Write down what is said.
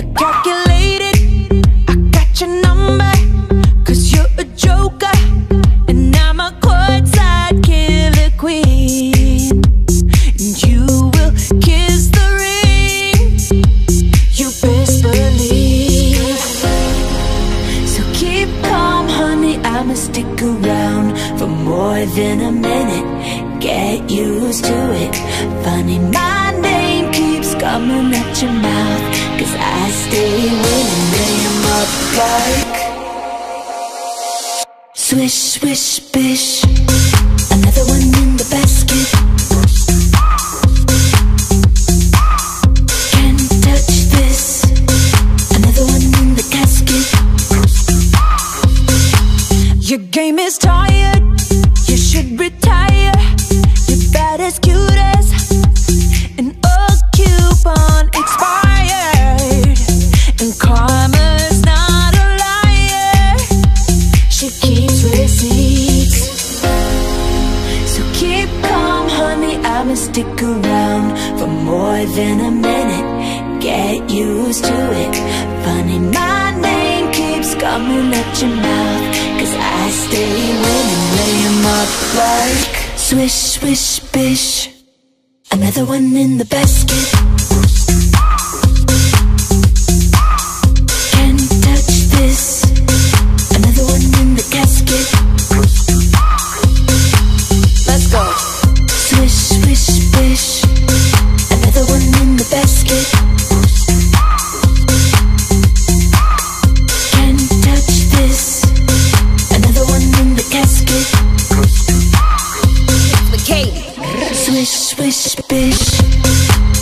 You're calculated. I got your number. Cause you're a joker. And I'm a courtside killer queen. And you will kiss the ring. You best believe. So keep calm, honey. I'ma stick around for more than a minute. Get used to it. Funny, my name keeps coming at your mouth. Stay winning, lay 'em up like. Swish, swish, bish. Another one in the basket. Can't touch this. Another one in the casket. Your game is tired. You should retire. You're bad as cute stick around for more than a minute. Get used to it. Funny, my name keeps coming at your mouth. Cause I stay winning, lay up like swish, swish, bish. Another one in the basket. This. Another one in the casket. Swish, swish, bish.